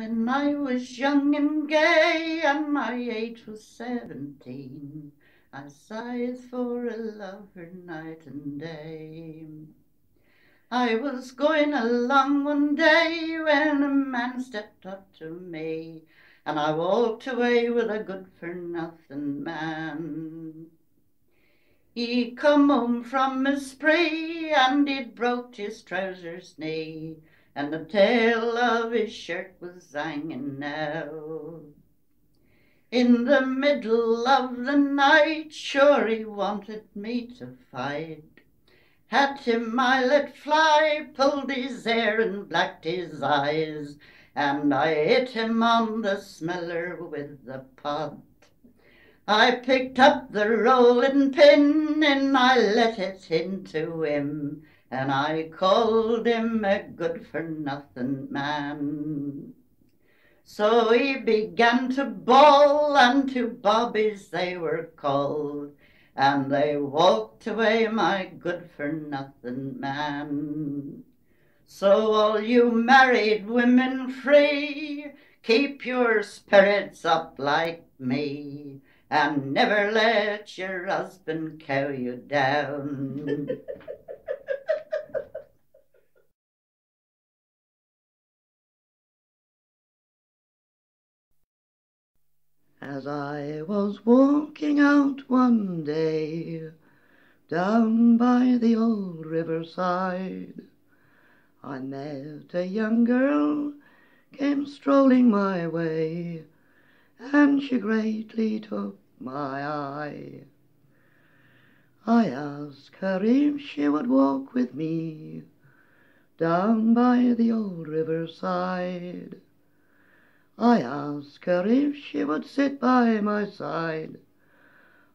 When I was young and gay and my age was seventeen, I sighed for a lover night and day. I was going along one day when a man stepped up to me, and I walked away with a good for nothing man. He come home from a spree and he'd broke his trousers knee and the tail of his shirt was hanging out. In the middle of the night, sure he wanted me to fight. Had him I let fly, pulled his hair and blacked his eyes, and I hit him on the smeller with the pot. I picked up the rolling pin and I let it into him, and I called him a good for nothing man. So he began to bawl, and two bobbies they were called, and they walked away, my good for nothing man. So all you married women free, keep your spirits up like me, and never let your husband cow you down. As I was walking out one day down by the old riverside, I met a young girl came strolling my way, and she greatly took my eye. I asked her if she would walk with me down by the old riverside. I asked her if she would sit by my side.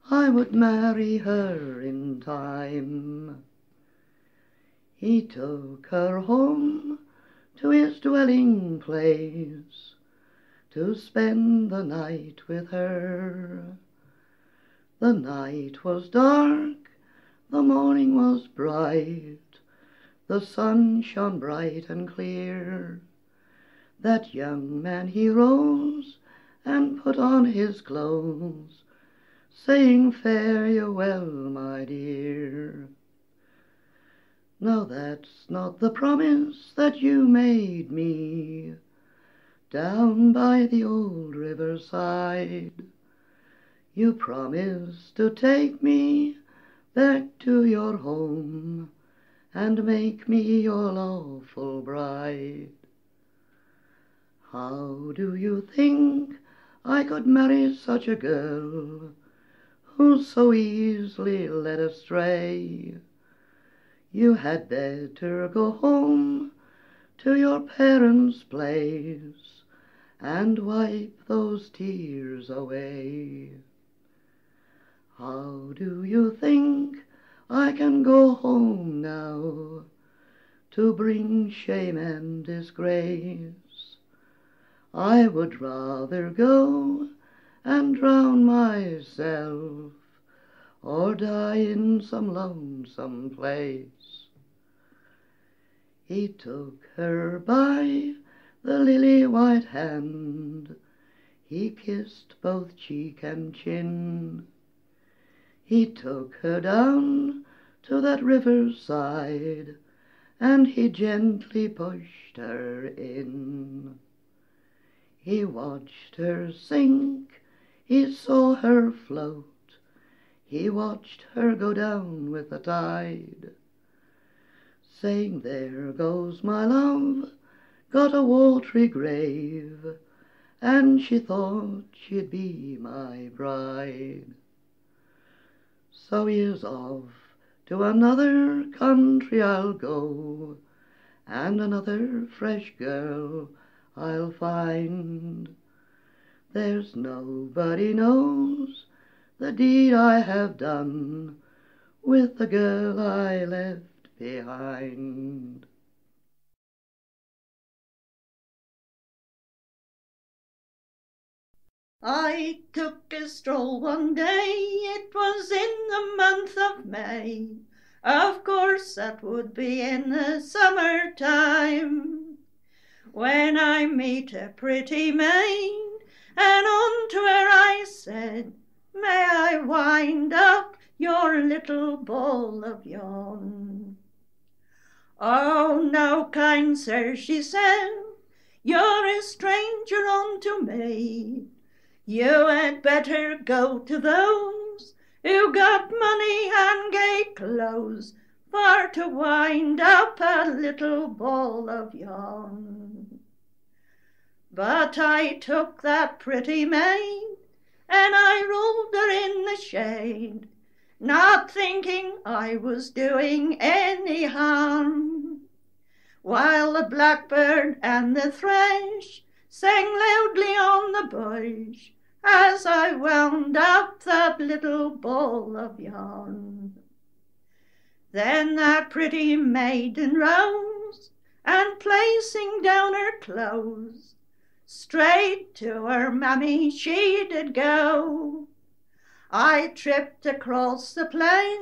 I would marry her in time. He took her home to his dwelling place to spend the night with her. The night was dark, the morning was bright, the sun shone bright and clear. That young man he rose and put on his clothes, saying, Fare you well, my dear. Now that's not the promise that you made me down by the old riverside. You promised to take me back to your home and make me your lawful bride. How do you think I could marry such a girl who's so easily led astray? You had better go home to your parents' place and wipe those tears away. How do you think I can go home now to bring shame and disgrace? I would rather go and drown myself or die in some lonesome place. He took her by the lily white hand, he kissed both cheek and chin. He took her down to that river's side, and he gently pushed her in. He watched her sink, he saw her float, he watched her go down with the tide, saying, There goes my love, got a watery grave, and she thought she'd be my bride. So here's off to another country I'll go, and another fresh girl I'll find. There's nobody knows the deed I have done with the girl I left behind. I took a stroll one day, it was in the month of May. Of course that would be in the summer time. When I meet a pretty maid, and unto her I said, May I wind up your little ball of yarn? Oh, no, kind sir, she said, you're a stranger unto me. You had better go to those who got money and gay clothes for to wind up a little ball of yarn. But I took that pretty maid and I rolled her in the shade, not thinking I was doing any harm. While the blackbird and the thrush sang loudly on the bush, as I wound up that little ball of yarn. Then that pretty maiden rose, and placing down her clothes, straight to her mammy she did go. I tripped across the plain,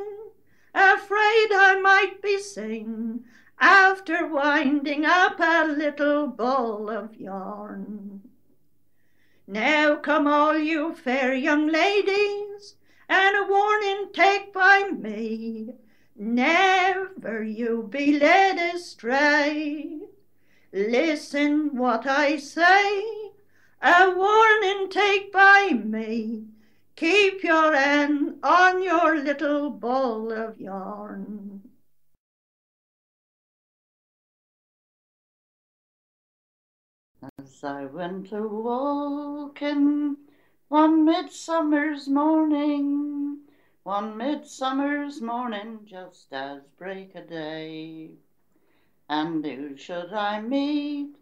afraid I might be seen, after winding up a little ball of yarn. Now come all you fair young ladies, and a warning take by me, never you be led astray. Listen what I say, a warning take by me, keep your end on your little ball of yarn. As I went a walking one midsummer's morning, one midsummer's morning, just as break o' day, and who should I meet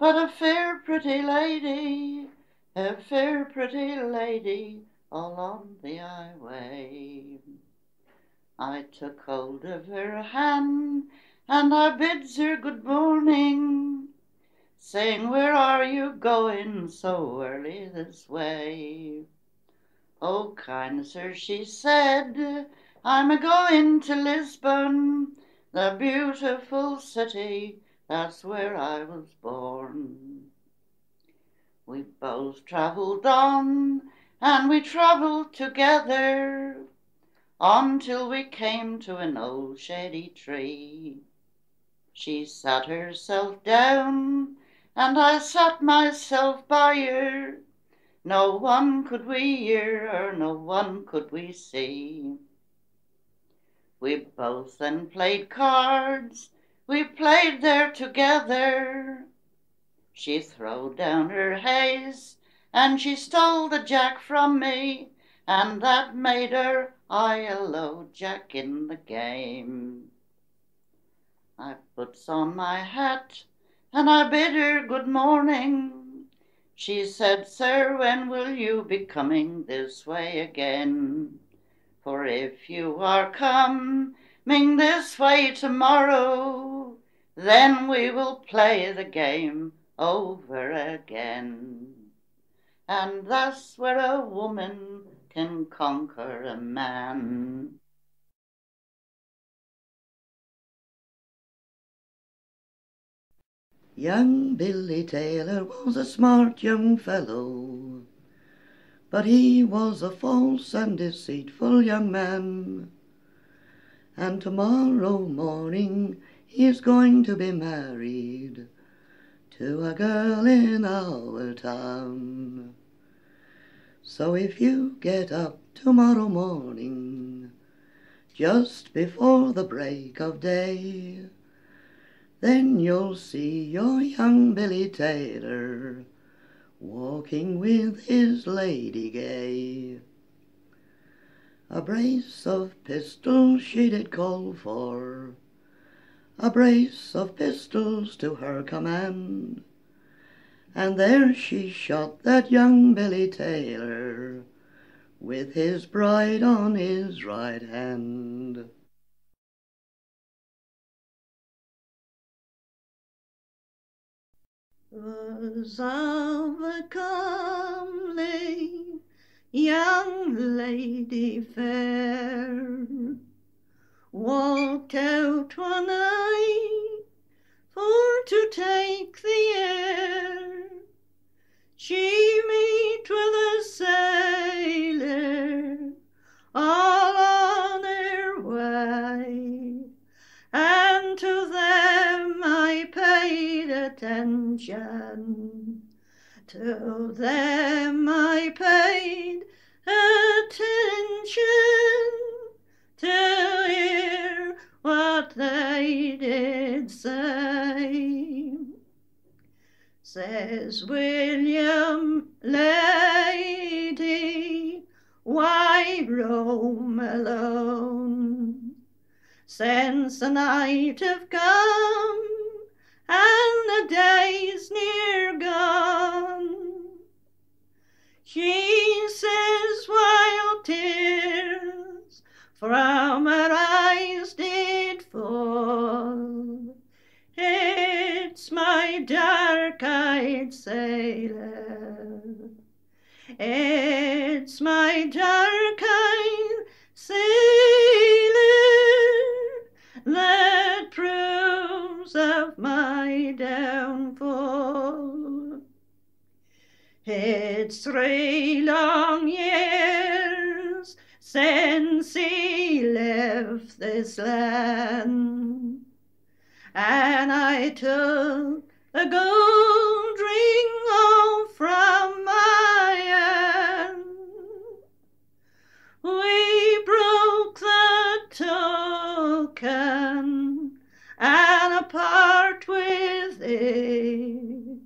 but a fair pretty lady, a fair pretty lady, all on the highway. I took hold of her hand and I bids her good morning saying, Where are you going so early this way? Oh, kind sir, she said, I'm a going to Lisbon, the beautiful city, that's where I was born. We both travelled on, and we travelled together, until we came to an old shady tree. She sat herself down and I sat myself by her. No one could we hear, or no one could we see. We both then played cards, we played there together. She throwed down her haze, and she stole the jack from me, and that made her I a low jack in the game. I puts on my hat and I bid her good morning. She said, Sir, when will you be coming this way again? For if you are coming this way tomorrow, then we will play the game over again. And that's where a woman can conquer a man. Young Billy Taylor was a smart young fellow, but he was a false and deceitful young man. And tomorrow morning he's going to be married to a girl in our town. So if you get up tomorrow morning, just before the break of day, then you'll see your young Billy Taylor walking with his lady gay. A brace of pistols she did call for, a brace of pistols to her command, and there she shot that young Billy Taylor with his bride on his right hand. was comely young lady fair walked out one night for to take the air. She meet with a sailor all on her way. And attention. To them I paid attention to hear what they did say. Says William, lady, why roam alone? Since the night have come and the day's near gone. She says while tears from her eyes did fall, It's my dark-eyed sailor, It's my dark-eyed sailor of my downfall. It's three long years since he left this land, and I took a gold ring off from my hand. We broke the token and apart with it.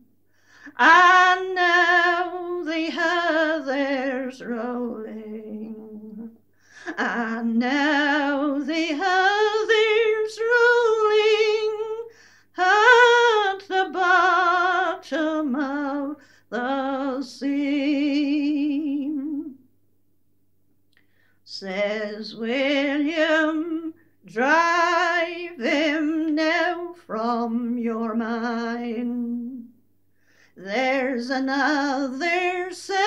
And now the heather's rolling. And now the heather's rolling at the bottom of the sea. Says William, drive him now from your mind. There's another sailor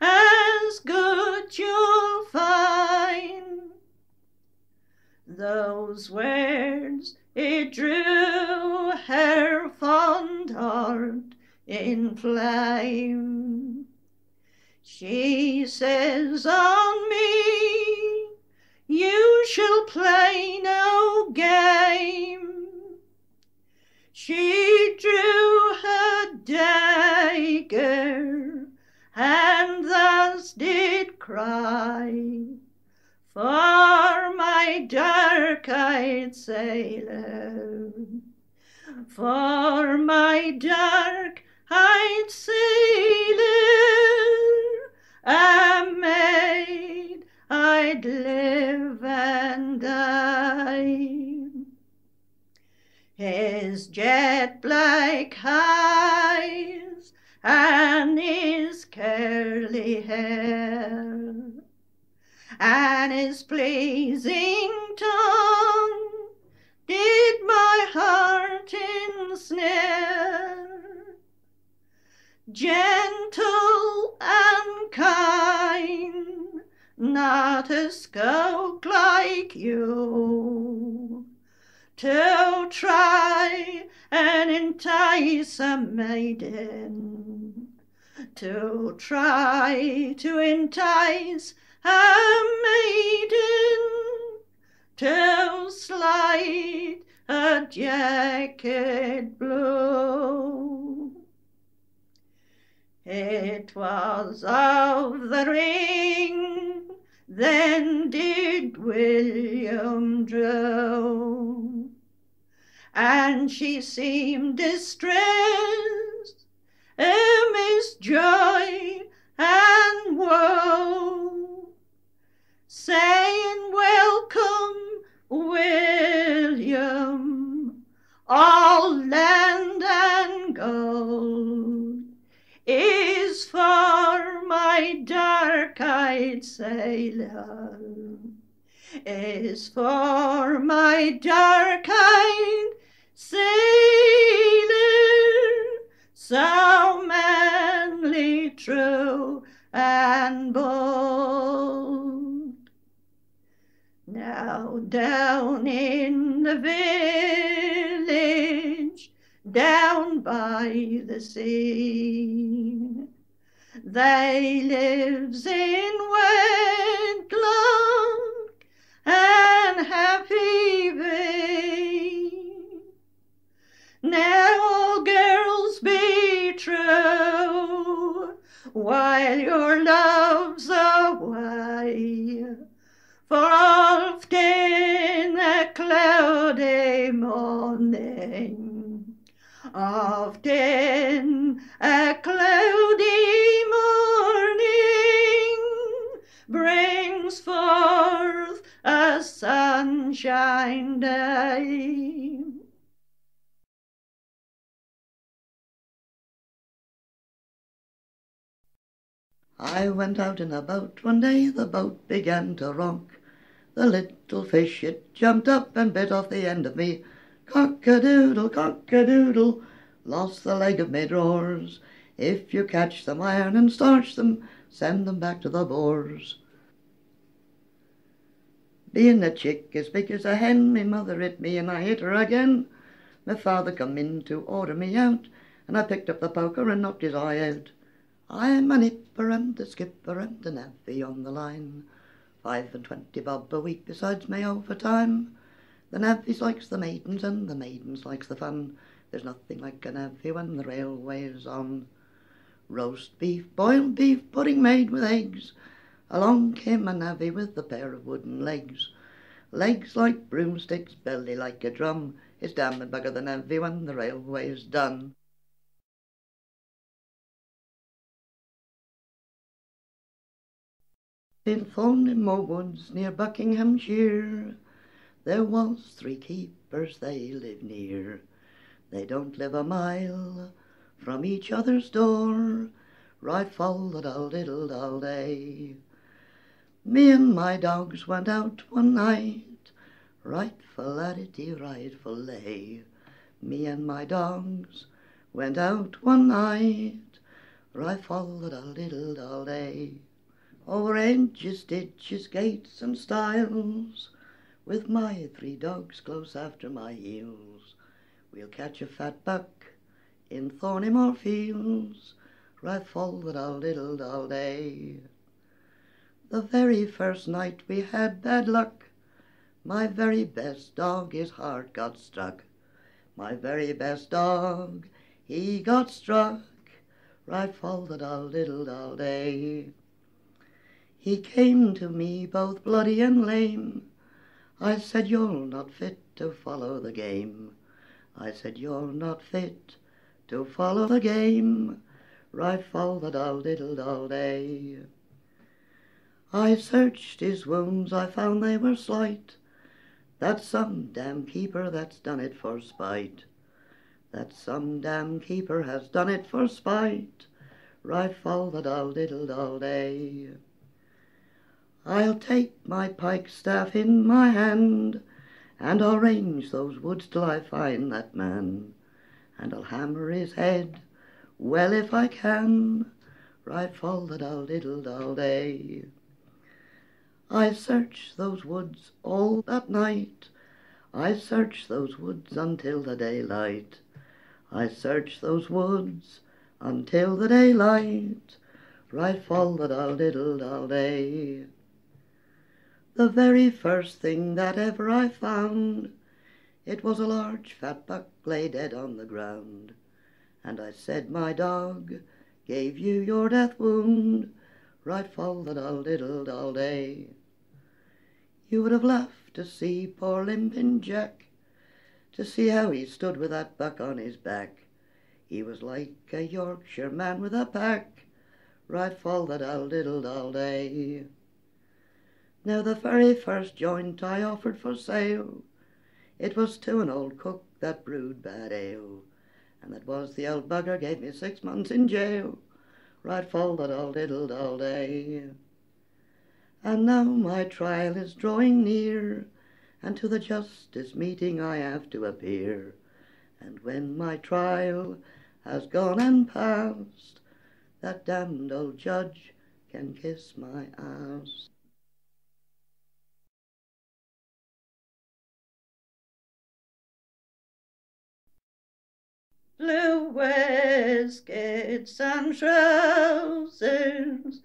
as good you'll find. Those words it drew her fond heart in flame. She says on me, you shall play no game. She drew her dagger and thus did cry for my dark-eyed sailor, for my dark-eyed sailor, a maid I'd live and die. His jet black eyes and his curly hair and his pleasing tongue did my heart ensnare. Gentle and kind, not a skulk like you. To try and entice a maiden, to try to entice a maiden, to slide a jacket blue. It was of the ring, then did William drown, and she seemed distressed amidst joy and woe, saying, Welcome, William, all dark-eyed sailor, is for my dark-eyed sailor, so manly, true, and bold. Now down in the village, down by the sea, they lives in wedlock and happy bay. Now all girls be true while your love's away. For often a cloudy morning, often a cloudy morning brings forth a sunshine day. I went out in a boat one day, the boat began to rock. The little fish it jumped up and bit off the end of me. Cock-a-doodle, cock-a-doodle, lost the leg of my drawers. If you catch them, iron and starch them, send them back to the boars. Being a chick as big as a hen, me mother hit me and I hit her again. My father come in to order me out, and I picked up the poker and knocked his eye out. I'm a nipper and a skipper and a navvy on the line. Five and twenty bob a week besides my overtime. The navvies likes the maidens and the maidens likes the fun. There's nothing like a navvy when the railway's on. Roast beef, boiled beef, pudding made with eggs. Along came a navvy with a pair of wooden legs. Legs like broomsticks, belly like a drum. It's damn and bugger the navvy when the railway's done. In Thorneymoor woods near Buckinghamshire There was three keepers they live near. They don't live a mile from each other's door, Right full the dull diddle all day. Me and my dogs went out one night, Right full adity, right lay. Me and my dogs went out one night, Right full the dull diddle all day. Over hedges, ditches, gates, and stiles, With my three dogs close after my heels, We'll catch a fat buck in Thorneymoor fields, Right full the dull diddle all day. The very first night we had bad luck, My very best dog his heart got struck, My very best dog he got struck, full the dull diddle all day. He came to me both bloody and lame. I said, You're not fit to follow the game. I said, You're not fit to follow the game. Full the dull diddle all day. I searched his wounds, I found they were slight. That's some damn keeper that's done it for spite. That some damn keeper has done it for spite. Full the dull diddle all day. I'll take my pike staff in my hand, And I'll range those woods till I find that man, And I'll hammer his head well if I can, Right full the dull diddle dull day. I searched those woods all that night, I searched those woods until the daylight, I searched those woods until the daylight, Right full the dull diddle dull day. The very first thing that ever I found, It was a large fat buck lay dead on the ground. And I said, my dog gave you your death wound, Right full the dull diddle all day. You would have laughed to see poor limping Jack, To see how he stood with that buck on his back. He was like a Yorkshire man with a pack, Right full the dull diddle all day. Now the very first joint I offered for sale, It was to an old cook that brewed bad ale, And that was the old bugger gave me six months in jail, Right full that old diddle all day. And now my trial is drawing near, And to the justice meeting I have to appear. And when my trial has gone and passed, That damned old judge can kiss my ass. Blue waistcoats and trousers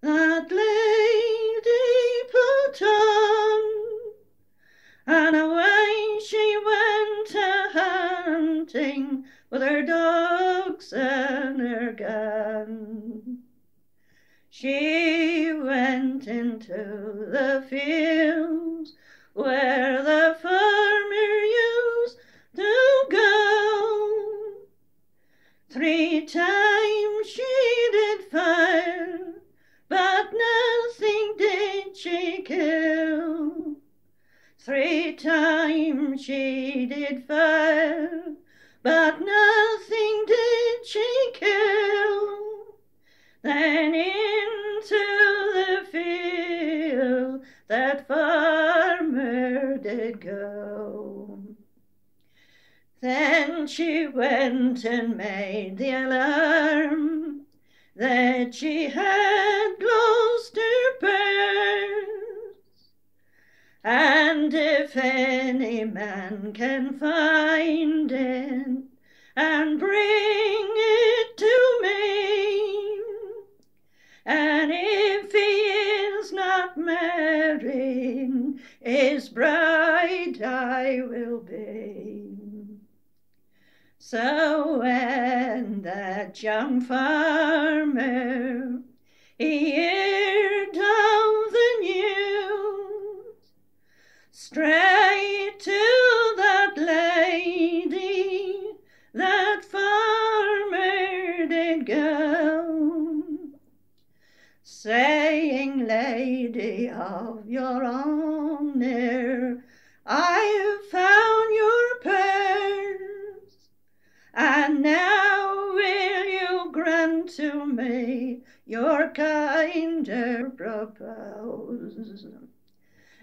that lady put on, and away she went hunt hunting with her dogs and her gun. She went into the fields where the farmer used Three times she did fire, but nothing did she kill. Three times she did fire, but nothing did she kill. Then into the field that farmer did go. Then she went and made the alarm that she had lost her purse. And if any man can find it and bring it to me, and if he is not married, his bride I will be. So when that young farmer he heard of the news, straight to that lady, that farmer did go, saying, Lady of your honor,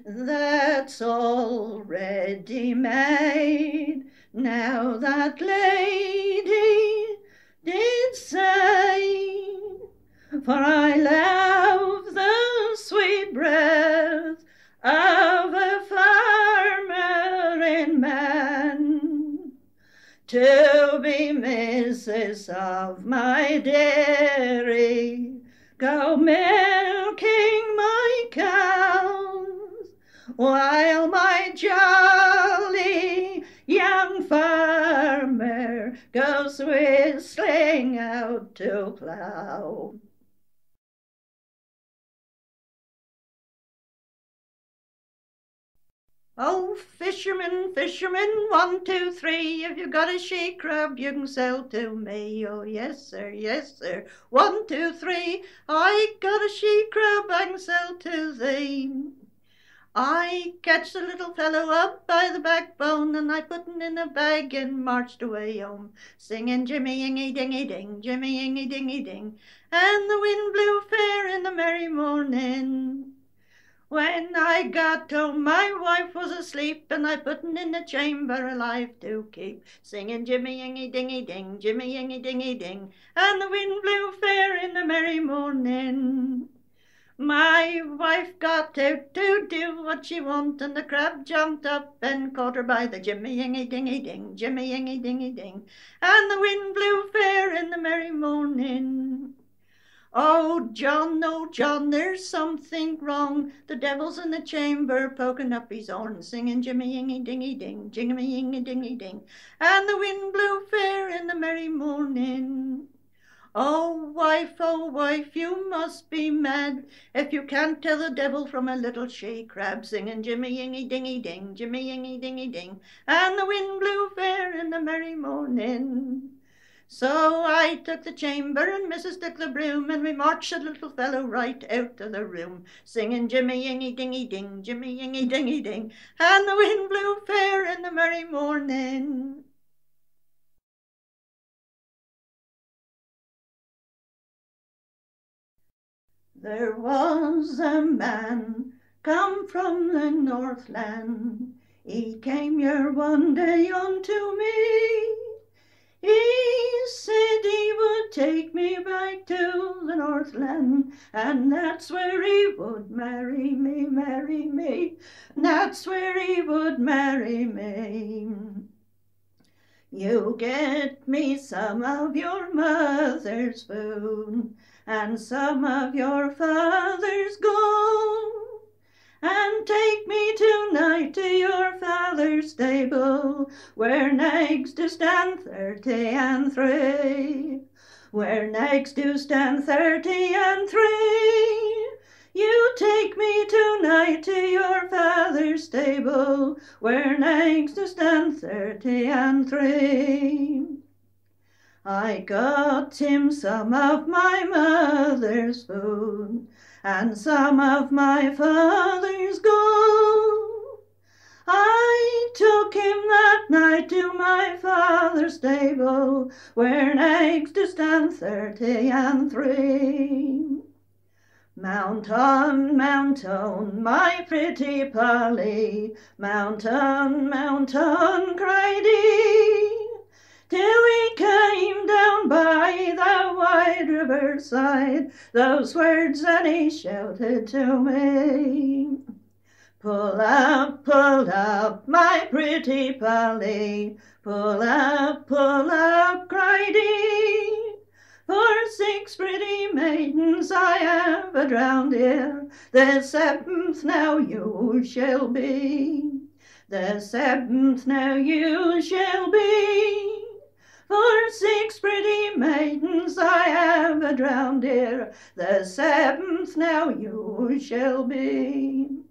That's already made. Now that lady did say, for I love the sweet breath of a farmer in man to be Mrs. of my dairy, go milking my cows, while my jolly young farmer goes whistling out to plough. Oh, fisherman, fisherman, one, two, three. If you've got a she crab, you can sell to me. Oh, yes, sir, yes, sir. One, two, three. I got a she crab, I can sell to thee. I catch the little fellow up by the backbone, and I put him in a bag and marched away home, singing Jimmy Yingy Dingy Ding, Jimmy Yingy Dingy Ding. And the wind blew fair in the merry morning. When I got home, my wife was asleep, and I put in the chamber alive to keep, singing Jimmy Yingy Dingy Ding, Jimmy Yingy Dingy Ding, and the wind blew fair in the merry morning. My wife got out to do what she want, and the crab jumped up and caught her by the Jimmy Yingy Dingy Ding, Jimmy Yingy Dingy Ding, and the wind blew fair in the merry morning. Oh, John, oh, John, there's something wrong. The devil's in the chamber, poking up his horn, singing Jimmy Yingy Dingy Ding, Jimmy Yingy Dingy Ding. And the wind blew fair in the merry morning. Oh, wife, oh, wife, you must be mad if you can't tell the devil from a little she crab, singing Jimmy Yingy Dingy Ding, Jimmy Yingy Dingy Ding. And the wind blew fair in the merry morning. So I took the chamber and Mrs. took the broom and we marched the little fellow right out of the room, singing Jimmy Yingy Dingy Ding, Jimmy Yingy Dingy Ding, and the wind blew fair in the merry morning. There was a man come from the Northland. He came here one day unto me. He said he would take me back to the Northland, and that's where he would marry me, marry me. That's where he would marry me. You get me some of your mother's food and some of your father's gold, and take me tonight to your father's stable, where nags do stand thirty and three, where nags do stand thirty and three. You take me tonight to your father's stable, where nags do stand thirty and three. I got him some of my mother's food and some of my father's gold. I took him that night to my father's stable, where nags do stand thirty and three. Mount on, mount on, my pretty Polly, mount on, mount on, cried he, till we came down by the wide river side, those words that he shouted to me. Pull up, pull up, my pretty Polly, pull up, pull up, cried he. For six pretty maidens I have drowned here, the seventh now you shall be. The seventh now you shall be. For six pretty maidens I have a drowned here, the seventh now you shall be.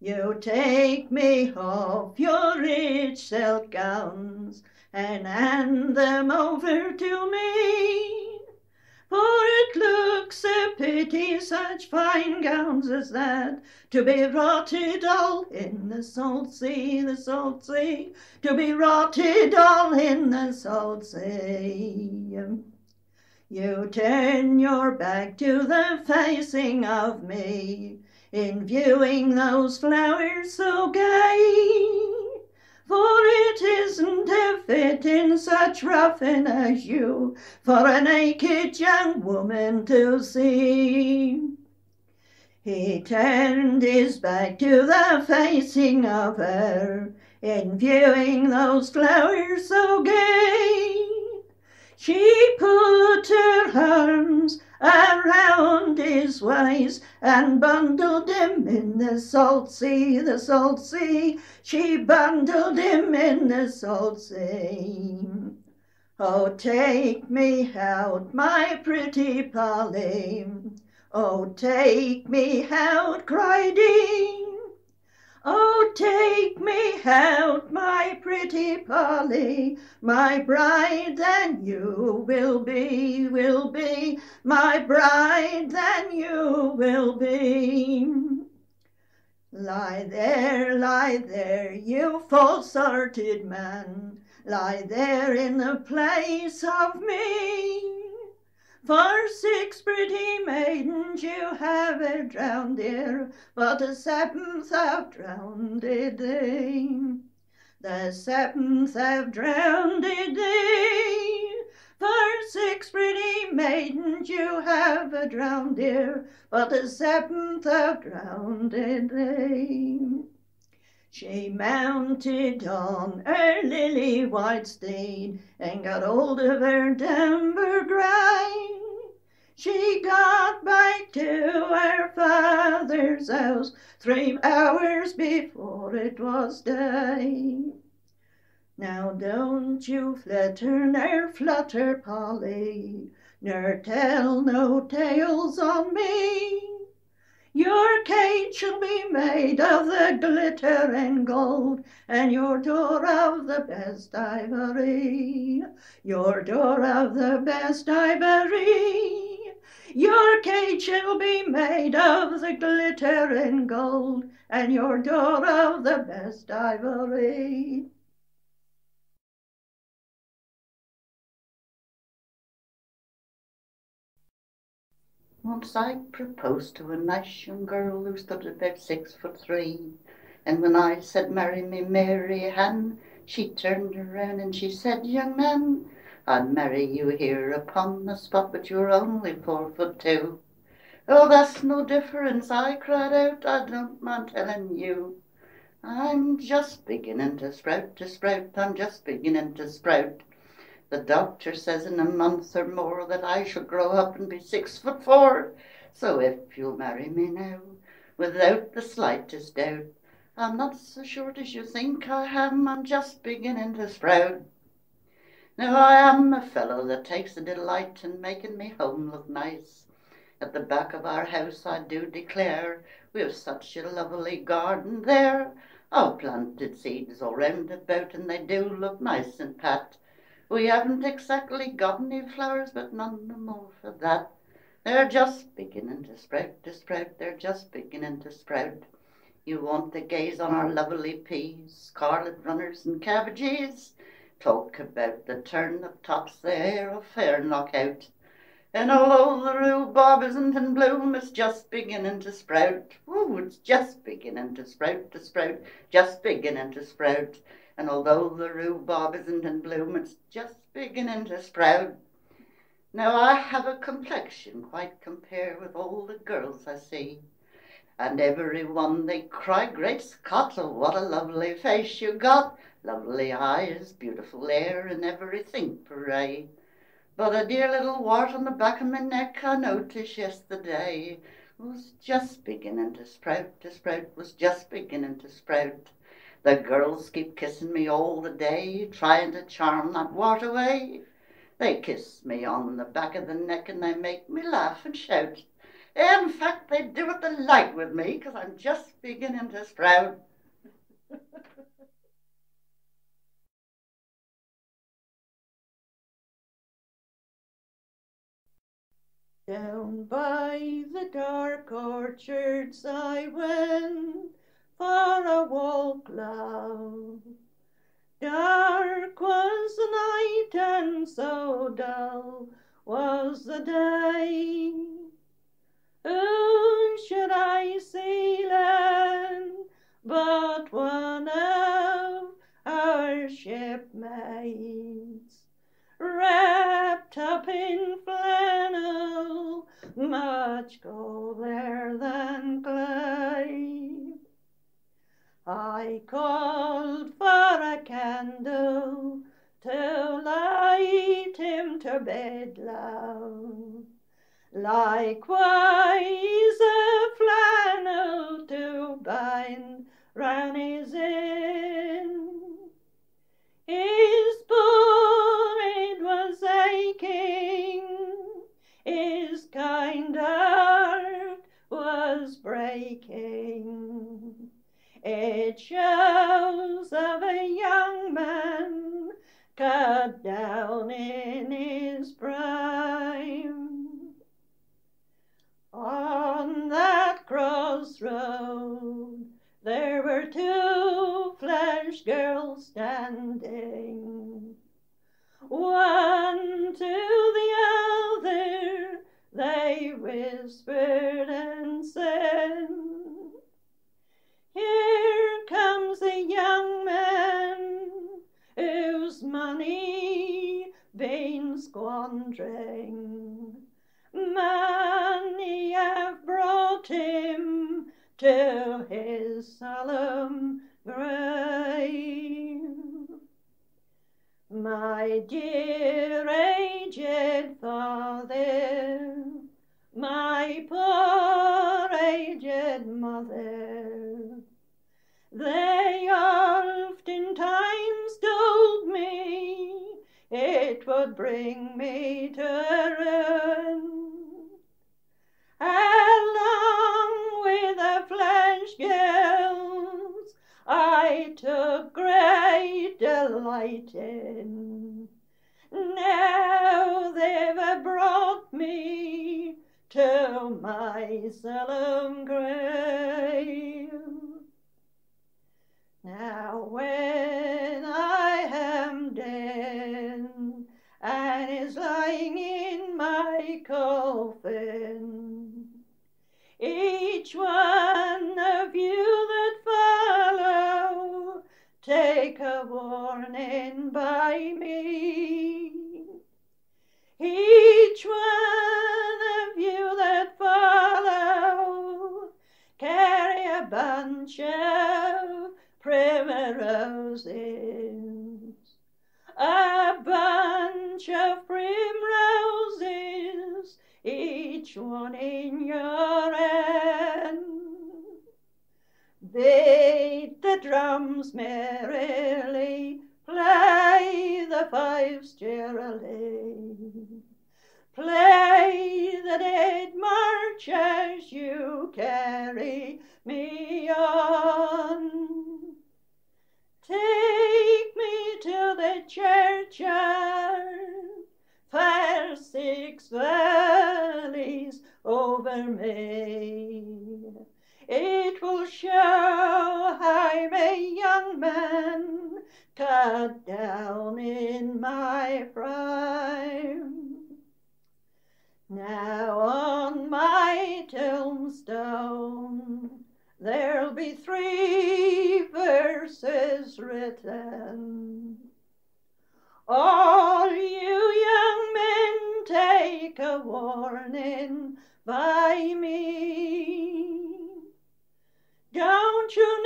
You take me off your rich silk gowns and hand them over to me. For it looks a pity such fine gowns as that to be rotted all in the salt sea, the salt sea, to be rotted all in the salt sea. You turn your back to the facing of me in viewing those flowers so gay. For it isn't a fit in such ruffin as you for a naked young woman to see. He turned his back to the facing of her in viewing those flowers so gay. She put her arms around his waist and bundled him in the salt sea, the salt sea. She bundled him in the salt sea. Oh, take me out, my pretty Polly. Oh, take me out, cried he. Oh, take me out, my pretty Polly, my bride then you will be, will be, my bride then you will be. Lie there, lie there, you false-hearted man, lie there in the place of me. For six pretty maidens you have it drowned, dear, but the seventh have drowned thee. The seventh have drowned thee. For six pretty maidens you have a drowned, dear, but the seventh have drowned thee. She mounted on her lily white steed and got hold of her damper grind. She got back to her father's house three hours before it was day. Now don't you flitter nor flutter, Polly, nor tell no tales on me. Your cage shall be made of the glitter and gold, and your door of the best ivory. Your door of the best ivory. Your cage shall be made of the glittering gold, and your door of the best ivory. Once I proposed to a nice young girl who stood about six foot three. And when I said, Marry me, Mary Ann, she turned around and she said, Young man, I'd marry you here upon the spot, but you're only four foot two. Oh, that's no difference, I cried out, I don't mind telling you. I'm just beginning to sprout, to sprout, I'm just beginning to sprout. The doctor says in a month or more that I shall grow up and be six foot four. So if you'll marry me now, without the slightest doubt. I'm not so short as you think I am, I'm just beginning to sprout. Now I am a fellow that takes a delight in making me home look nice. At the back of our house I do declare we've such a lovely garden there. I've planted seeds all round about and they do look nice and pat. We haven't exactly got any flowers, but none the more for that. They're just beginning to sprout, to sprout, they're just beginning to sprout. You want to gaze on our lovely peas, scarlet runners and cabbages. Talk about the turnip tops, they're a fair knockout. And although the rhubarb isn't in bloom, it's just beginning to sprout. Ooh, it's just beginning to sprout, to sprout, just beginning to sprout. And although the rhubarb isn't in bloom, it's just beginning to sprout. Now I have a complexion quite compare with all the girls I see. And every one they cry, Great Scott, oh, what a lovely face you got, lovely eyes, beautiful hair, and everything pray. But a dear little wart on the back of my neck I noticed yesterday was just beginning to sprout, to sprout, was just beginning to sprout. The girls keep kissing me all the day, trying to charm that wart away. They kiss me on the back of the neck and they make me laugh and shout. In fact, they do what they like with me because I'm just beginning to sprout. Down by the dark orchards I went for a walk, love. Dark was the night and so dull was the day. Who should I see land but one of our shipmates? Wrapped up in flannel, much colder than clay. I called for a candle to light him to bed, love. Likewise a flannel to bind round his inn. His breaking. It shows of a young man cut down in his prime. On that crossroad there were two flesh girls standing. One to the other they whispered and said, Here comes a young man whose money been squandering. Money have brought him to his solemn grave. My dear aged father, mother, they oftentimes told me it would bring me to ruin. Along with the flesh girls, I took great delight in. Now they've brought me to my solemn grave. Now when I am dead and is lying in my coffin, each one of you that follow, take a warning by me. Each one bunch of primroses, a bunch of primroses, each one in your hand. Beat the drums merrily, play the fifes cheerily. Play the dead march as you carry me on. Take me to the churchyard, fair six valleys over me. It will show I'm a young man cut down in my prime. Now on my tombstone there'll be three verses written. All you young men take a warning by me. Don't you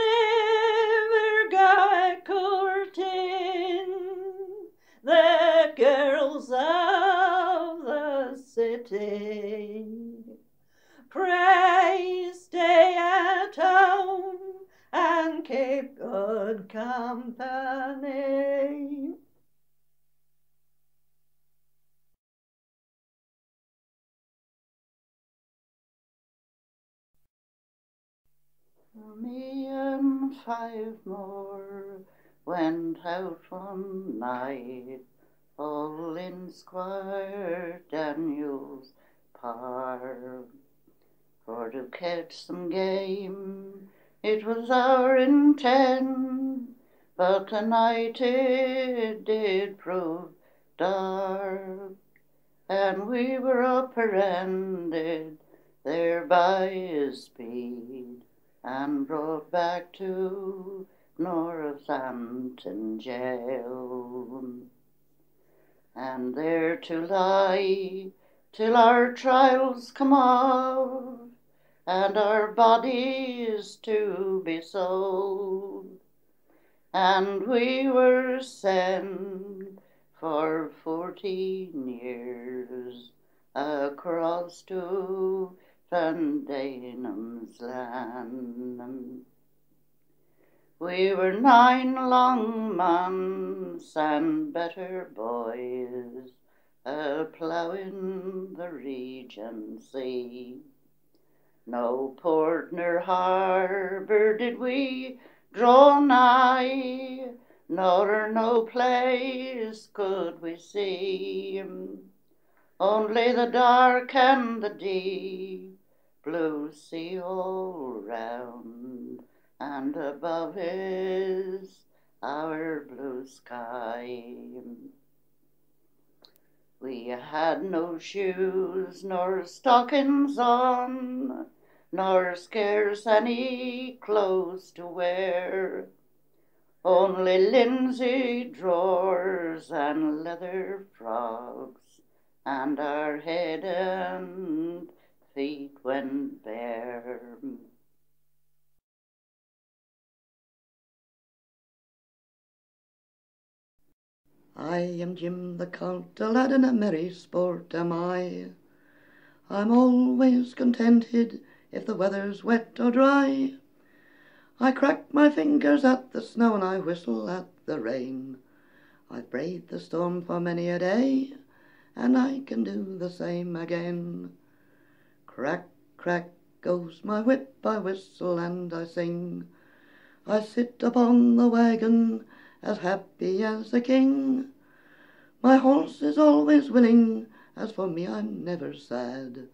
company. Me and five more went out one night, all in Squire Daniel's park, for to catch some game. It was our intent, but tonight it did prove dark, and we were apprehended there by his speed and brought back to Northampton jail. And there to lie till our trials come off, and our bodies to be sold. And we were sent for fourteen years across to Diemen's land. We were nine long months and better boys, a ploughing the Regency. No port nor harbour did we draw nigh, nor no place could we see. Only the dark and the deep blue sea all round, and above is our blue sky. We had no shoes nor stockings on, nor scarce any clothes to wear, only linsey drawers and leather frocks, and our head and feet went bare. I am Jim the Count, a lad in a merry sport am I. I'm always contented if the weather's wet or dry. I crack my fingers at the snow and I whistle at the rain. I've braved the storm for many a day, and I can do the same again. Crack, crack goes my whip, I whistle and I sing. I sit upon the wagon as happy as a king. My horse is always willing, as for me I'm never sad,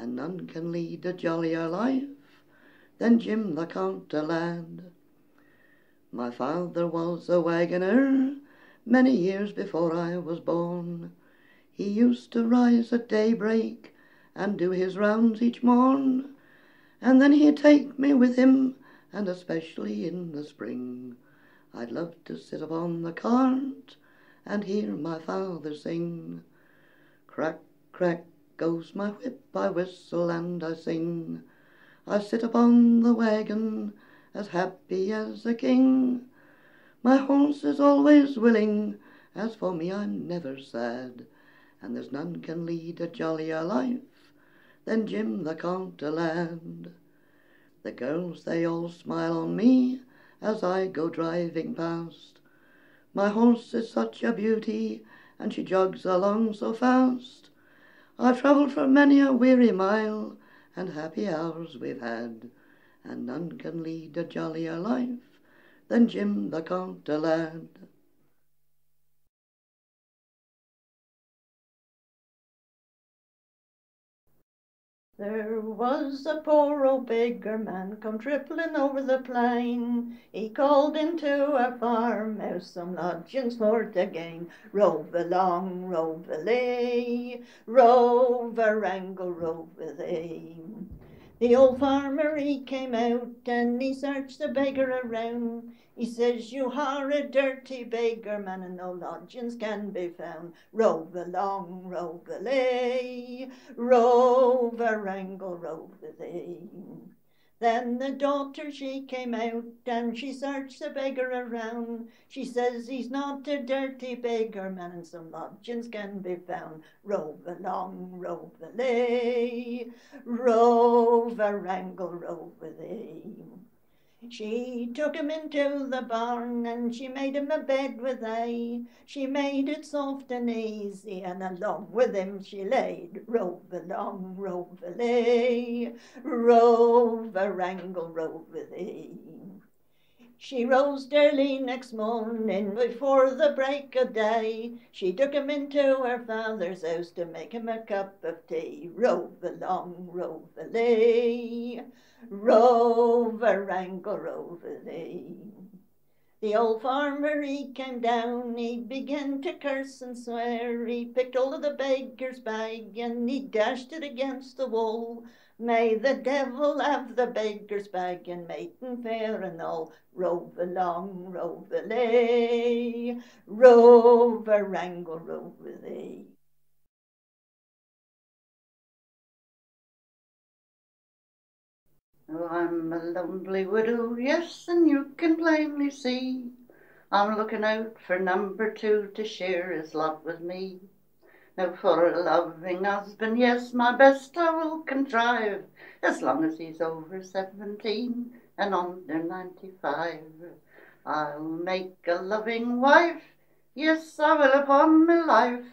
and none can lead a jollier life than Jim the Carter lad. My father was a wagoner many years before I was born. He used to rise at daybreak and do his rounds each morn, and then he'd take me with him, and especially in the spring. I'd love to sit upon the cart and hear my father sing. Crack, crack goes my whip, I whistle and I sing. I sit upon the wagon as happy as a king. My horse is always willing, as for me I'm never sad, and there's none can lead a jollier life than Jim the Carter lad. The girls they all smile on me as I go driving past. My horse is such a beauty, and she jogs along so fast. I've travelled for many a weary mile, and happy hours we've had, and none can lead a jollier life than Jim the Carter lad. There was a poor old beggar man come trippling over the plain. He called into a farmhouse some lodgings for to gain. Rove along, rove alay, rove a wrangle, rove. The old farmer he came out and he searched the beggar around. He says, You are a dirty beggar man, and no lodgings can be found. Rove along, rove alay, rove a wrangle, rove alay. Then the daughter she came out and she searched the beggar around. She says he's not a dirty beggar man and some lodgings can be found. Rove along, rove alay, rove a wrangle, rove alay. She took him into the barn and she made him a bed with hay. She made it soft and easy and along with him she laid. Rove along, rove lay, rove a wrangle, rove alay. She rose early next morning before the break of day. She took him into her father's house to make him a cup of tea. Rove along, rove alay, rove a wrangle, rove alay. The old farmer he came down, he began to curse and swear. He picked hold of the beggar's bag and he dashed it against the wall. May the devil have the beggar's bag and maiden fair and all. Rove along, rove alay, rove a wrangle, rove alay. Oh, I'm a lonely widow, yes, and you can plainly see I'm looking out for number two to share his lot with me. For a loving husband, yes, my best I will contrive, as long as he's over seventeen and under ninety-five. I'll make a loving wife, yes, I will upon my life,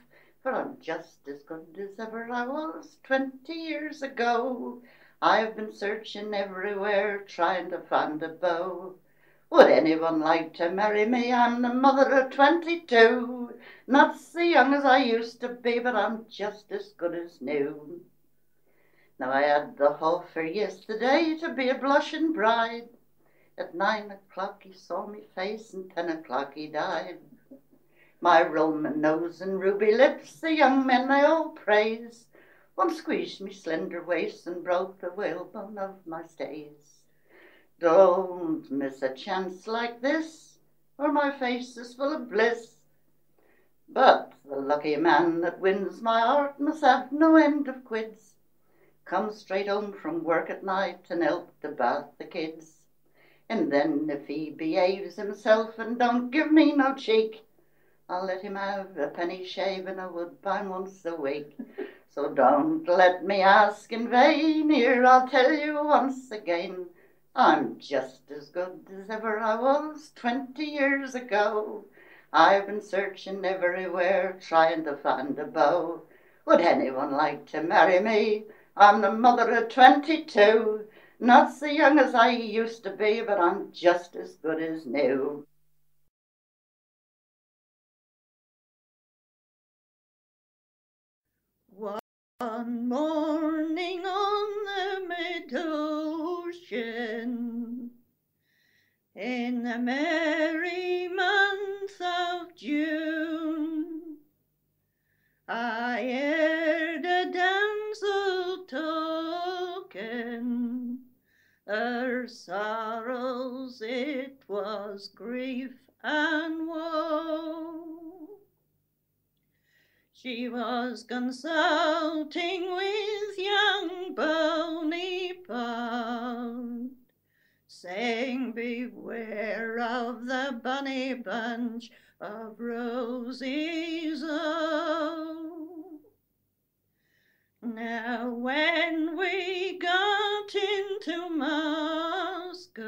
for I'm just as good as ever I was twenty years ago. I've been searching everywhere, trying to find a beau. Would anyone like to marry me? I'm the mother of twenty-two. Not so young as I used to be, but I'm just as good as new. Now I had the offer yesterday to be a blushing bride. At nine o'clock he saw me face, and ten o'clock he died. My Roman nose and ruby lips, the young men they all praise. One squeezed me slender waist and broke the whalebone of my stays. Don't miss a chance like this, or my face is full of bliss. But the lucky man that wins my heart must have no end of quids. Come straight home from work at night and help to bath the kids. And then if he behaves himself and don't give me no cheek, I'll let him have a penny shave and a woodbine once a week. So don't let me ask in vain, here I'll tell you once again, I'm just as good as ever I was twenty years ago. I've been searching everywhere, trying to find a beau. Would anyone like to marry me? I'm the mother of twenty-two, not so young as I used to be, but I'm just as good as new. One morning on the mid-ocean, in the merry month of June, I heard a damsel talking, her sorrows it was grief and woe. She was consulting with young Bonaparte, Saying beware of the bonny bunch of roses oh. now when we got into moscow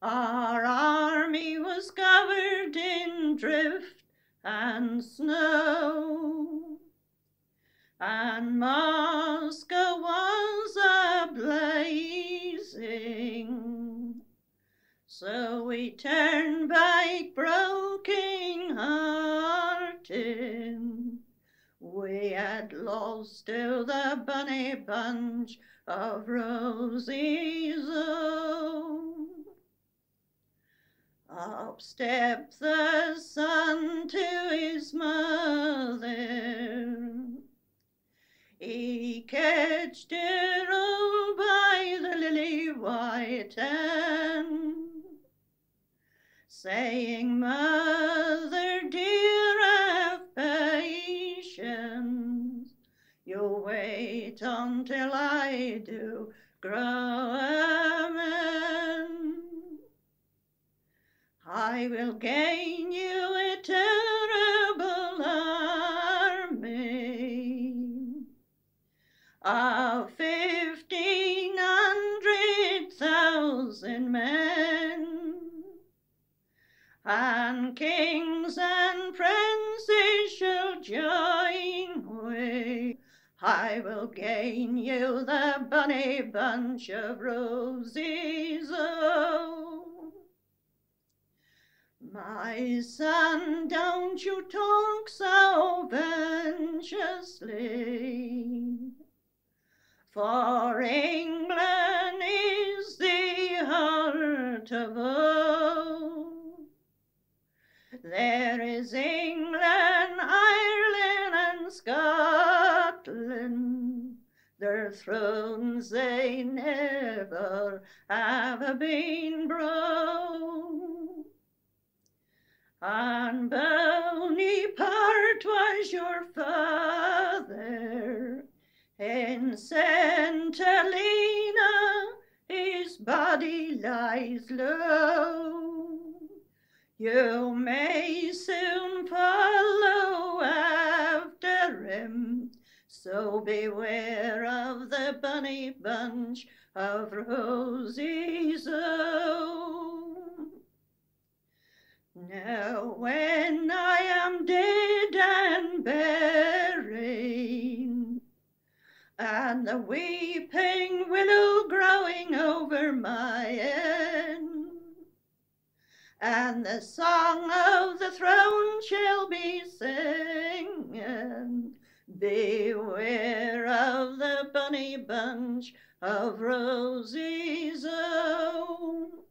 our army was covered in drift and snow. And moscow was ablaze so we turned back broken hearted. We had lost to the bonny bunch of roses. Up stepped the son to his mother. He catched saying, Mother dear, have patience. You'll wait until I do grow a man. I will gain you kings and princes shall join with. I will gain you the bonny bunch of roses. Oh. My son, don't you talk so venturously, for England is the heart of all. There is England, Ireland, and Scotland. Their thrones they never have been broke. And Bonaparte was your father. In St. Helena his body lies low. You may soon follow after him, so beware of the bonny bunch of roses. Oh. Now, when I am dead and buried, and the weeping willow growing over my head, and the song of the throne shall be singing, beware of the bonny bunch of roses. Oh.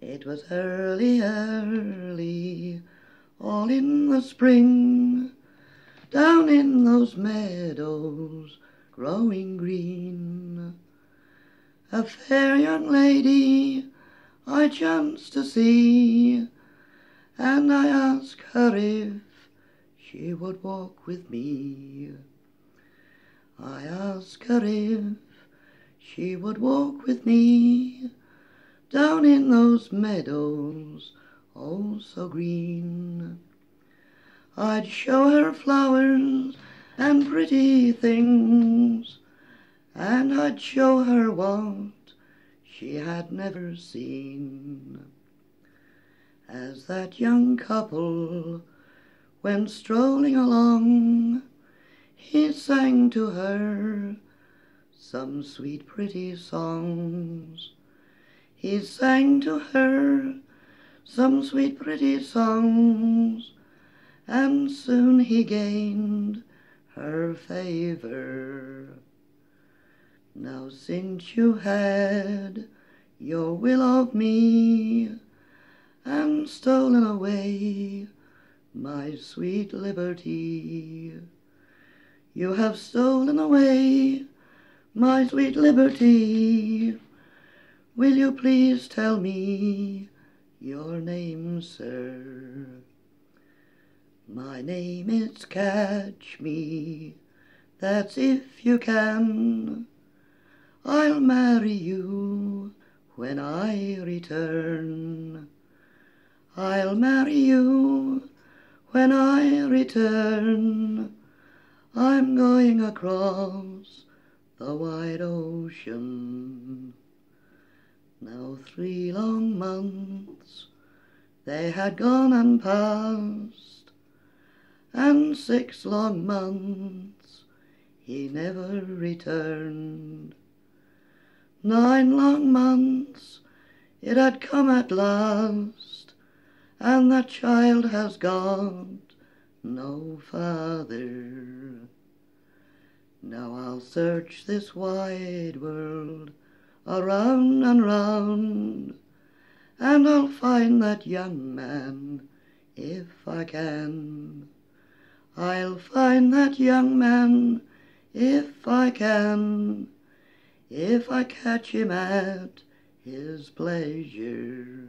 It was early, early, all in the spring, down in those meadows growing green. A fair young lady I chanced to see, and I asked her if she would walk with me. I asked her if she would walk with me down in those meadows, oh so green. I'd show her flowers and pretty things, and I'd show her what she had never seen. As that young couple went strolling along, he sang to her some sweet pretty songs. He sang to her some sweet pretty songs, and soon he gained her favor. Now since you had your will of me, and stolen away my sweet liberty, you have stolen away my sweet liberty. Will you please tell me your name, sir? My name is Catch Me, that's if you can. I'll marry you when I return. I'll marry you when I return. I'm going across the wide ocean. Now three long months they had gone and passed, and six long months he never returned. Nine long months it had come at last, and that child has got no father. Now I'll search this wide world around and round, and I'll find that young man if I can. I'll find that young man if I can, if I catch him at his pleasure.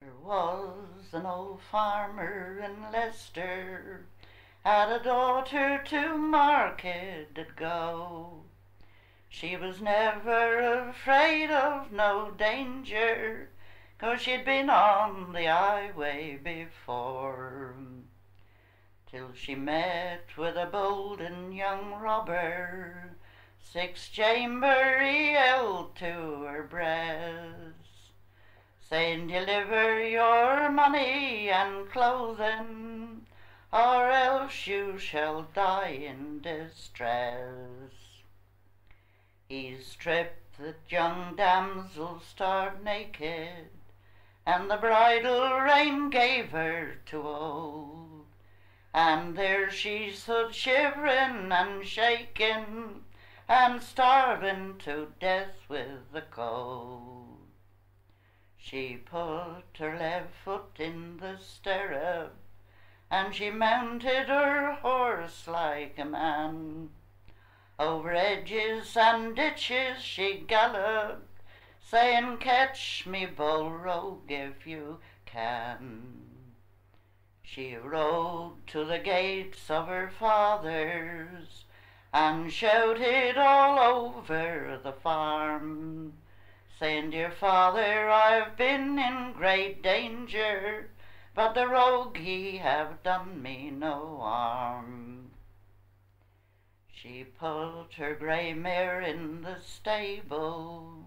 There was an old farmer in Leicester, had a daughter to market go. She was never afraid of no danger, 'cause she'd been on the highway before. Till she met with a bold and young robber, six chamber he held to her breast saying deliver your money and clothing, or else you shall die in distress. He stripped the young damsel stark naked, and the bridal rein gave her to hold. And there she stood shivering and shaking, and starving to death with the cold. She put her left foot in the stirrup, and she mounted her horse like a man. Over edges and ditches she galloped, saying, Catch me, bull rogue, if you can. She rode to the gates of her father's, and shouted all over the farm saying, Dear father, I've been in great danger, but the rogue he have done me no harm. She pulled her grey mare in the stable,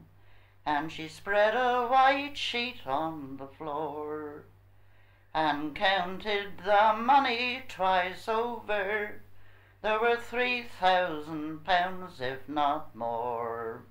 and she spread a white sheet on the floor, and counted the money twice over. There were three thousand pounds, if not more.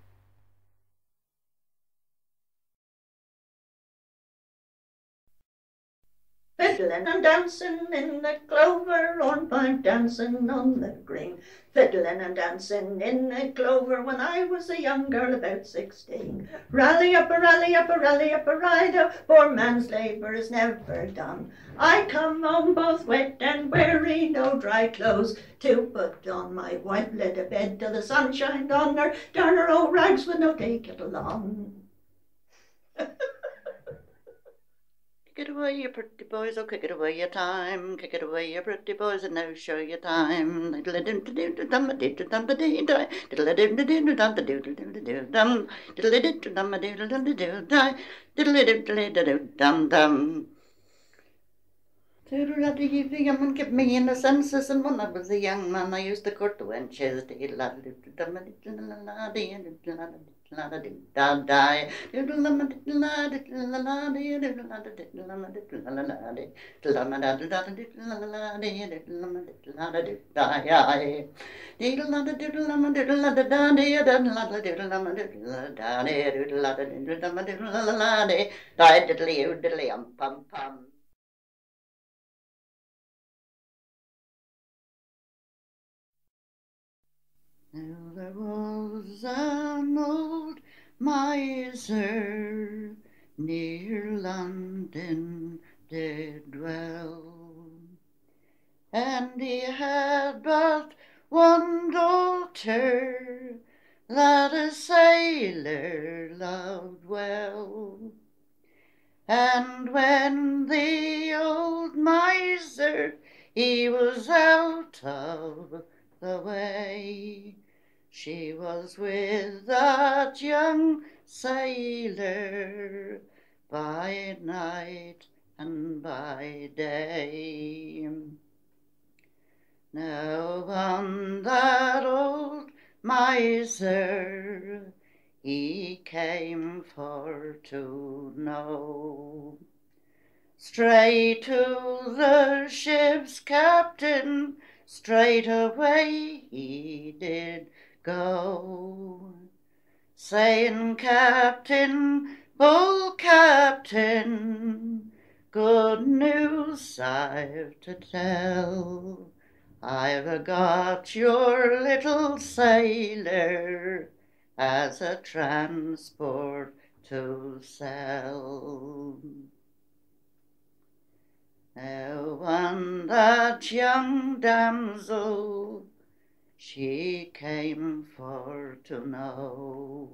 Fiddling and dancing in the clover, hornpipe dancing on the green. Fiddling and dancing in the clover when I was a young girl about sixteen. Rally up a rally up a rally up a ride up, poor man's labour is never done. I come home both wet and weary, no dry clothes to put on. My wife led a bed till the sun shined on her, darn her old rags with no take it along. It away, you pretty boys, oh, kick it away your time. Kick it away, you pretty boys, and now show your time. Toodle-dum, kept me in the census, and when I was a young man, I used to court the wenches. Pum pum. There was an old miser near London did dwell, and he had but one daughter that a sailor loved well. And when the old miser he was out of the way. She was with that young sailor by night and by day. Now on that old miser he came for to know. Straight to the ship's captain, straight away he did go, saying, Captain, bull captain, good news I've to tell. I've got your little sailor as a transport to sell. Now on that young damsel she came for to know.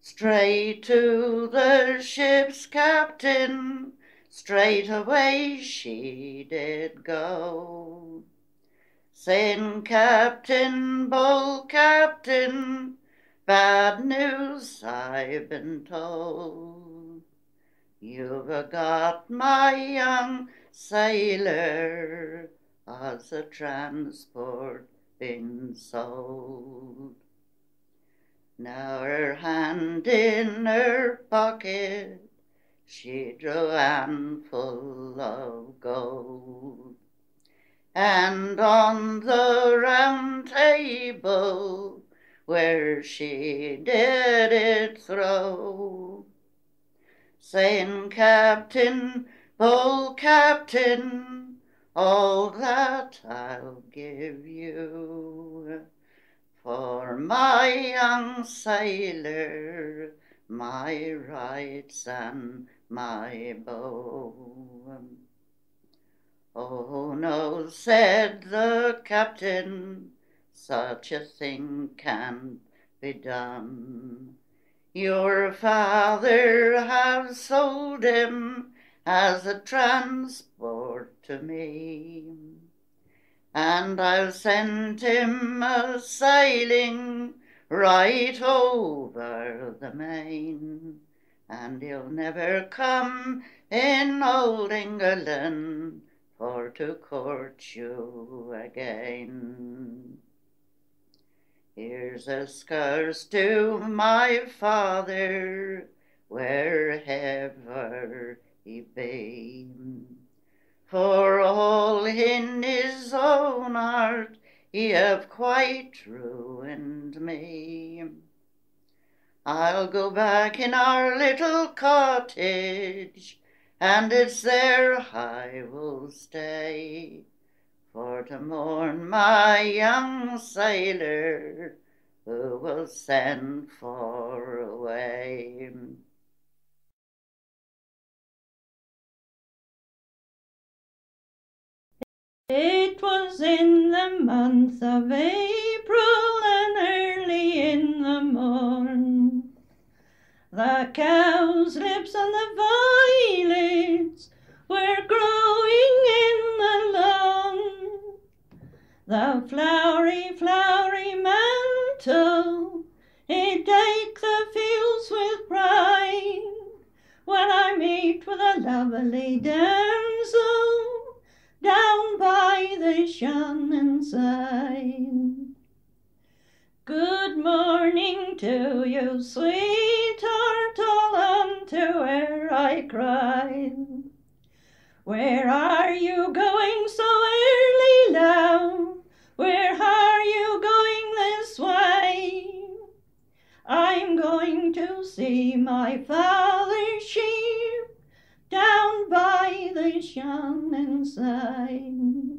Straight to the ship's captain, straight away she did go. Saying, Captain, bull captain, bad news I've been told. You've got my young sailor as a transport been sold. Now her hand in her pocket, she drew a handful of gold. And on the round table where she did it throw, saying, Captain, bold Captain, all that I'll give you for my young sailor, my rights and my bow. Oh no, said the captain, such a thing can't be done. Your father has sold him as a transport to me and I'll send him a sailing right over the main, and he'll never come in old England for to court you again. Here's a scarce to my father, wherever he be for all in his own art he have quite ruined me. I'll go back in our little cottage, and it's there I will stay, for to mourn my young sailor who will send far away. It was in the month of April and early in the morn. The cow's lips and the violets were growing in the lawn. The flowery, flowery mantle, it decked the fields with pride. When I meet with a lovely damsel, down by the Shannon side. Good morning to you, sweetheart, all unto where I cried. Where are you going so early, love? Where are you going this way? I'm going to see my father's sheep down by the Shannon side.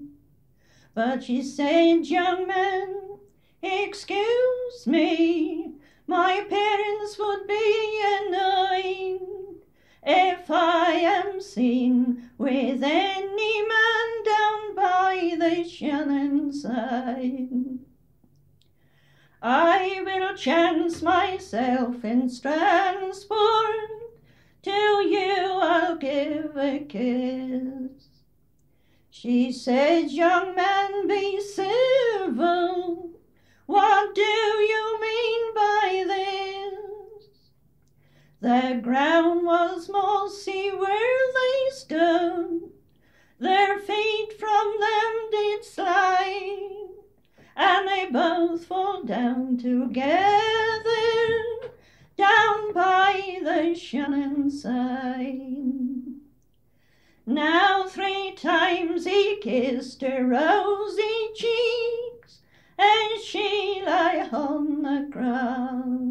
But she said, young man, excuse me, my parents would be annoyed if I am seen with any man down by the Shannon side. I will chance myself in transport to you I'll give a kiss. She said, Young man, be civil. What do you mean by this? The ground was mossy where they stood, their feet from them did slide, and they both fall down together down by the Shannon side. Now three times he kissed her rosy cheeks, and she lay on the grass.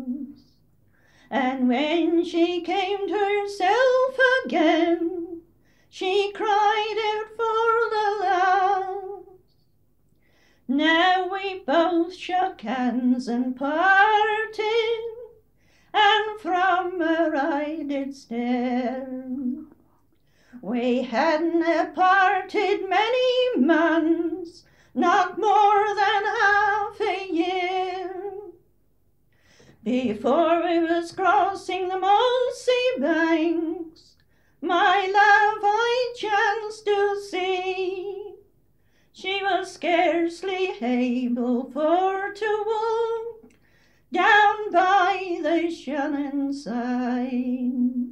And when she came to herself again, she cried out for the last. Now we both shook hands and parted, and from her I did stare. We hadn't parted many months, not more than half a year. Before we was crossing the mossy banks, my love I chanced to see. She was scarcely able for to walk down by the Shannon side.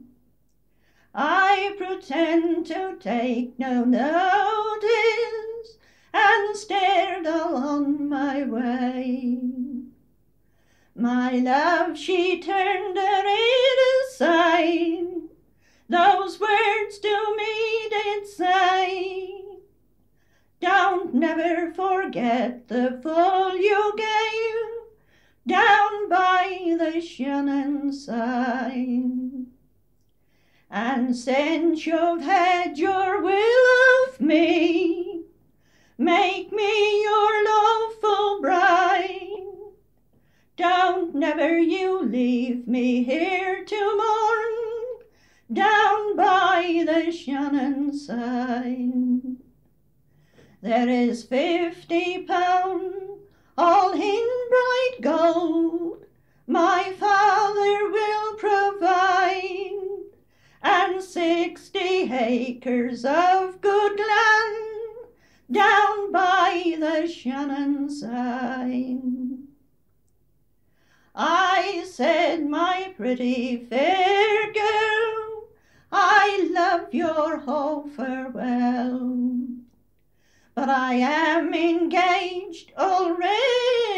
I pretend to take no notice and stared along my way. My love, she turned her head aside. Those words to me did say, Don't never forget the fall you gave down by the Shannon side. And since you've had your will of me, make me your lawful bride. Don't never you leave me here to mourn down by the Shannon side. There is fifty pound all in bright gold my father will provide, and sixty acres of good land down by the Shannon side. I said, my pretty fair girl, I love your whole farewell. But I am engaged already,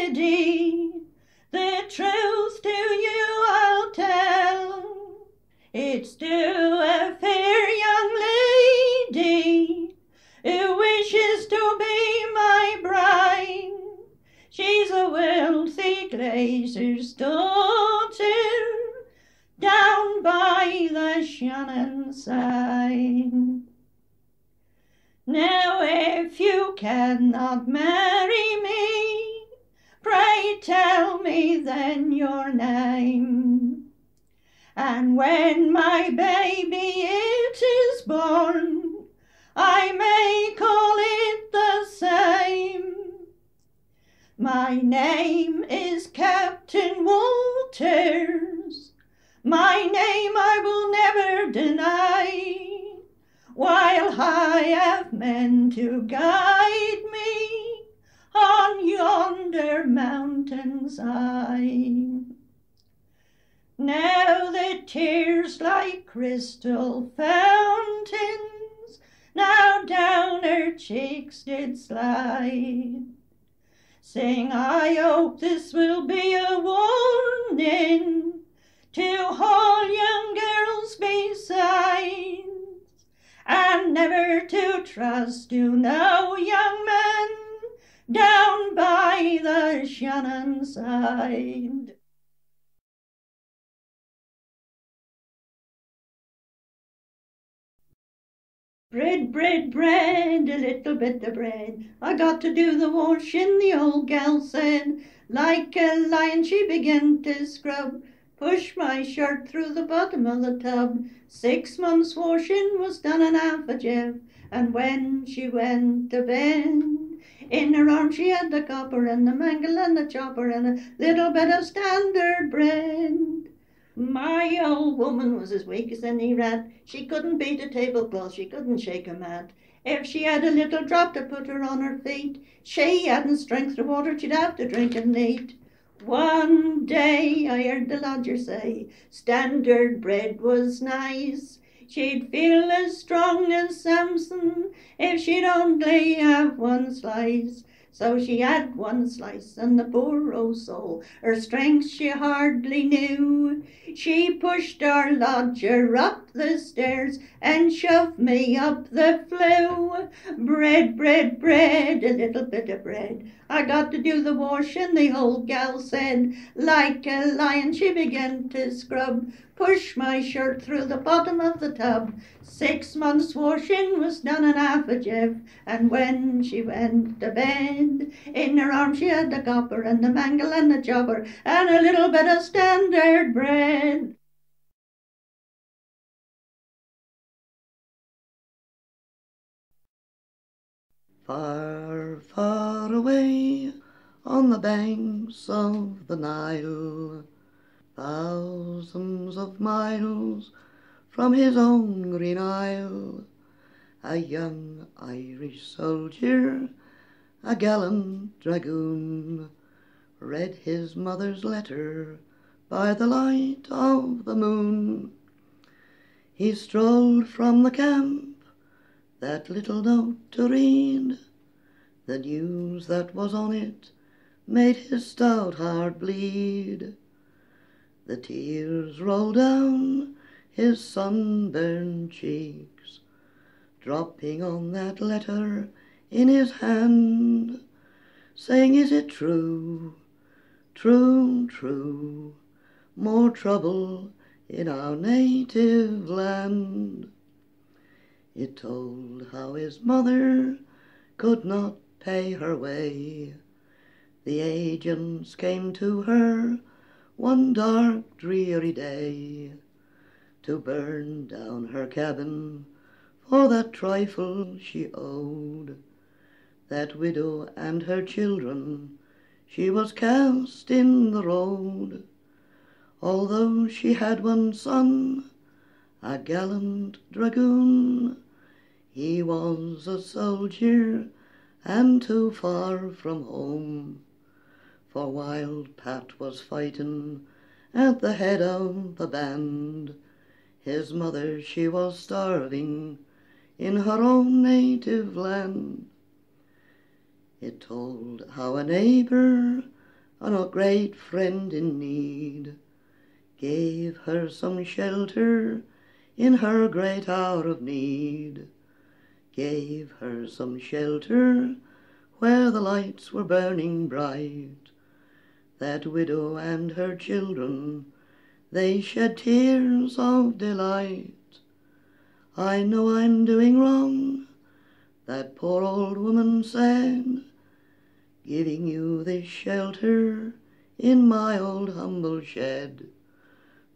the truth to you I'll tell. It's to a fair young lady who wishes to be my bride. She's a wealthy glazier's daughter down by the Shannon side. Now, if you cannot marry me, pray tell me then your name. And when my baby it is born, I may call it the same. My name is Captain Walters. My name I will never deny. While I have men to guide me on yonder mountain side. Now the tears like crystal fountains now down her cheeks did slide. Sing, I hope this will be a warning to all young girls besides, and never to trust to no young man down by the Shannon side. Bread, bread, bread, a little bit of bread. I got to do the washing, the old gal said. Like a lion, she began to scrub. Push my shirt through the bottom of the tub. Six months' washing was done in half a jiff. And when she went to bed, in her arms she had the copper and the mangle and the chopper and a little bit of standard bread. My old woman was as weak as any rat. She couldn't beat a tablecloth, she couldn't shake a mat. If she had a little drop to put her on her feet, she hadn't strength to water, she'd have to drink and neat. One day I heard the lodger say standard bread was nice. She'd feel as strong as Samson if she'd only have one slice. So she had one slice, and the poor old soul, her strength she hardly knew. She pushed our lodger up the stairs and shoved me up the flue. Bread, bread, bread, a little bit of bread. I got to do the washing, the old gal said. Like a lion, she began to scrub push my shirt through the bottom of the tub. Six months washing was done in half a jiff, and when she went to bed, in her arms she had the copper and the mangle and the jobber and a little bit of standard bread. Far, far away on the banks of the Nile, thousands of miles from his own green isle, a young Irish soldier, a gallant dragoon, read his mother's letter by the light of the moon. He strolled from the camp that little note to read. The news that was on it made his stout heart bleed. The tears rolled down his sunburned cheeks, dropping on that letter in his hand, saying, Is it true, true, true, more trouble in our native land? It told how his mother could not pay her way. The agents came to her one dark, dreary day to burn down her cabin for that trifle she owed. That widow and her children she was cast in the road, although she had one son, a gallant dragoon. He was a soldier and too far from home, for wild Pat was fighting at the head of the band. His mother she was starving in her own native land. It told how a neighbour and a great friend in need gave her some shelter in her great hour of need gave her some shelter where the lights were burning bright. That widow and her children, they shed tears of delight. I know I'm doing wrong, that poor old woman said, giving you this shelter in my old humble shed.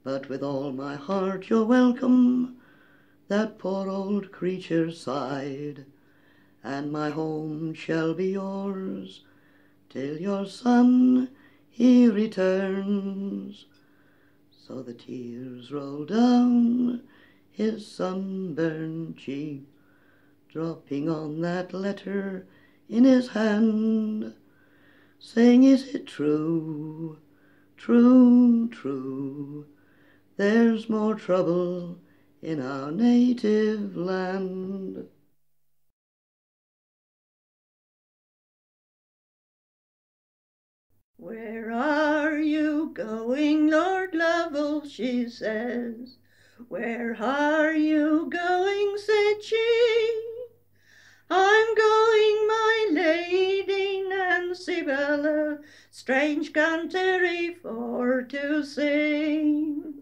But with all my heart you're welcome that poor old creature sighed, and my home shall be yours till your son he returns. So the tears rolled down his sunburned cheek, dropping on that letter in his hand, saying, Is it true, true, true? There's more trouble in our native land. Where are you going, Lord Lovell? she says. Where are you going? said she. I'm going, my lady Nancy Bella, strange country for to see.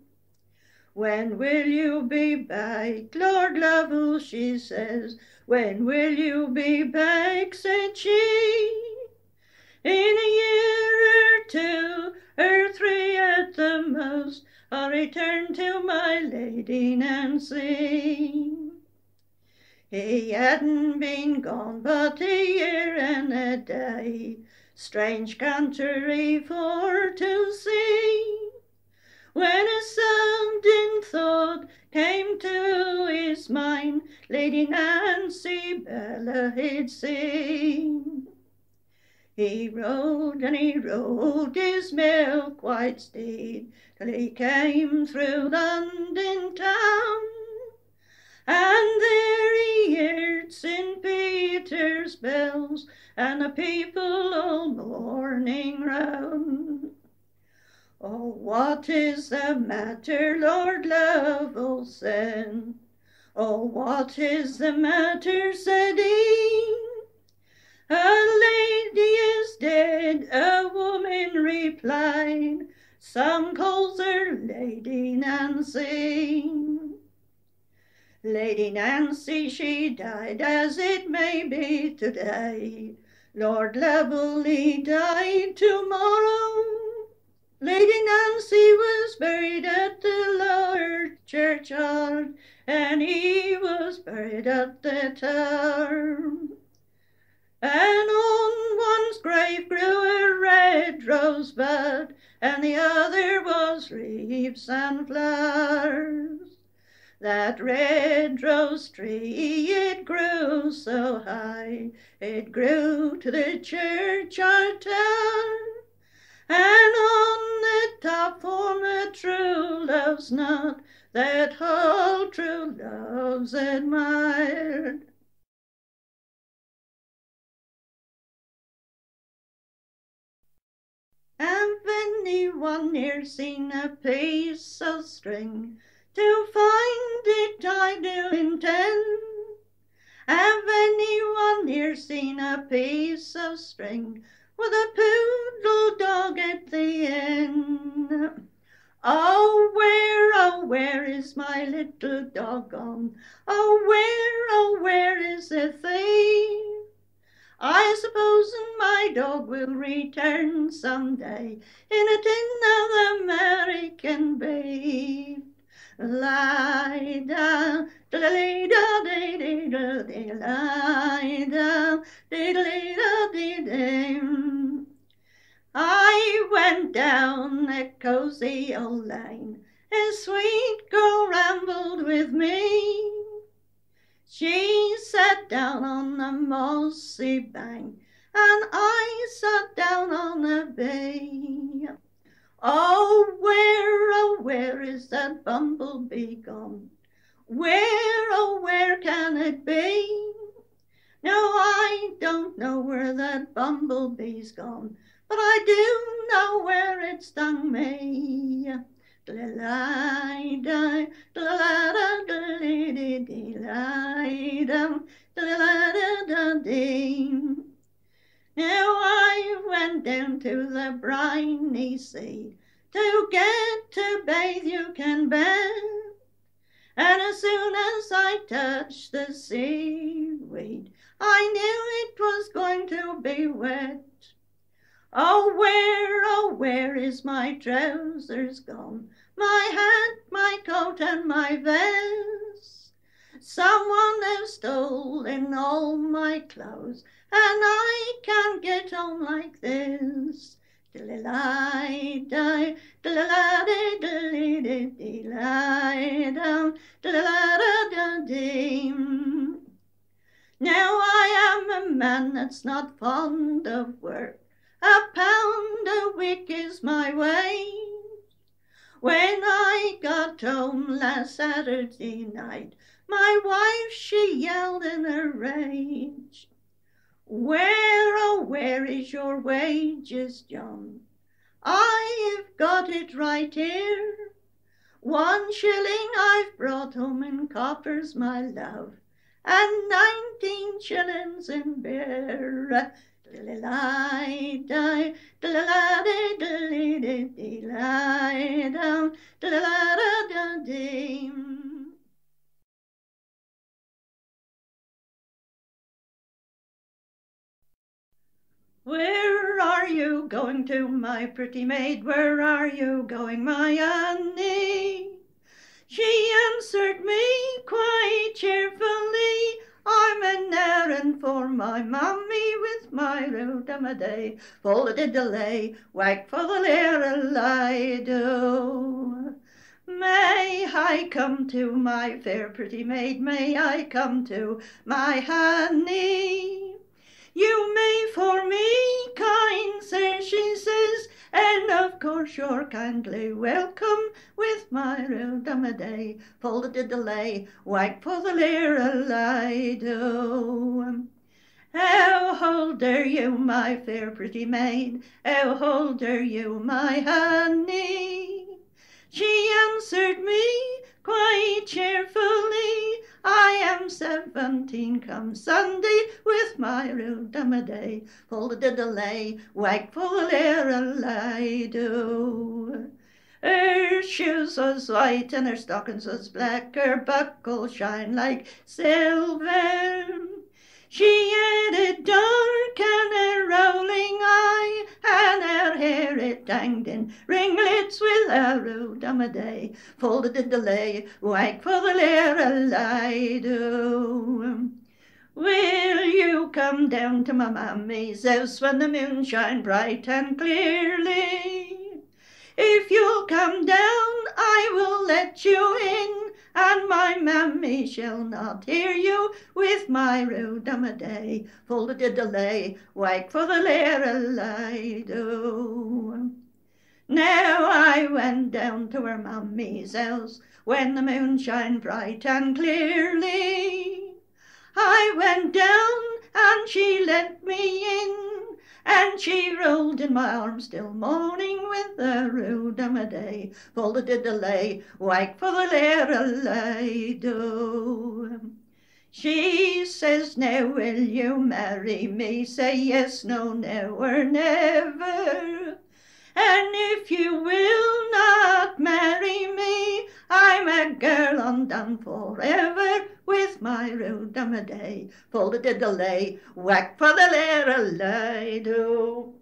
When will you be back, Lord Lovell? she says. When will you be back? said she. In a year or two, or three at the most, I'll return to my lady Nancy. He hadn't been gone but a year and a day, strange country for to see when came to his mind, Lady Nancy Bella he'd seen. He rode and he rode his milk white steed till he came through London town. And there he heard St. Peter's bells and the people all mourning round. Oh, what is the matter, Lord Lovell said? Oh, what is the matter, said he? A lady is dead, a woman replied. Some calls her Lady Nancy. Lady Nancy, she died as it may be today. Lord Lovell, he died tomorrow. Lady Nancy was buried at the lower churchyard, and he was buried at the tower. And on one's grave grew a red rosebud, and the other was leaves and flowers. That red rose tree, it grew so high, it grew to the churchyard tower. And on the top for a true love's knot that all true loves admired. Have anyone here seen a piece of string? To find it I do intend. Have anyone here seen a piece of string with a poodle dog at the end? Oh, where, oh, where is my little dog gone? Oh, where, oh, where is the thief? I suppose my dog will return someday in a tin of American beef. Lie down, diddly da dee dee da dee, lie down, diddly da dee dee. I went down the cozy old lane, a sweet girl rambled with me. She sat down on the mossy bank, and I sat down on a bay. Oh, where, oh, where is that bumblebee gone? Where, oh, where can it be? No, I don't know where that bumblebee's gone, but I do know where it stung me. Now I went down to the briny sea to get to bathe you can bet. And as soon as I touched the seaweed, I knew it was going to be wet. Oh, where, oh, where is my trousers gone? My hat, my coat, and my vest? Someone has stolen all my clothes, and I can't get on like this. Now I am a man that's not fond of work. A pound a week is my wage. When I got home last Saturday night, my wife she yelled in a rage. Where, oh, where is your wages, John? I've got it right here. One shilling I've brought home in coppers, my love, and nineteen shillings in beer. Where are you going to, my pretty maid? Where are you going, my Annie? She answered me quite cheerfully. I'm an errand for my mammy my day. Full a delay, whack for the little do. May I come to my fair pretty maid? May I come to my honey? You may for me kind sir, she says, and of course you're kindly welcome with my day. Full the diddley, whack for the leer a lido. How old are you, my fair pretty maid? Old are you, my honey? She answered me quite cheerfully, I am seventeen come Sunday with my day. Full the whack for the leer a lido. Her shoes was white and her stockings was black, her buckles shine like silver. She had a dark and a rolling eye, and her hair it hanged in ringlets with a rhodamaday. Folded in the lay, wag for the lair a lido. Will you come down to my mammy's house when the moon shine bright and clearly? If you'll come down, I will let you in and my mammy shall not hear you with my rhodamaday. Full the delay, wake for the lair lido. Oh. Now I went down to her mammy's house when the moon shined bright and clearly. I went down and she let me in and she rolled in my arms till morning with a rhodamaday. Full the delay, wake for the lair do. She says, now will you marry me? Say yes, no, or never. And if you will not marry me, I'm a girl undone forever with my road a day. Full the diddley, whack for the lair a do.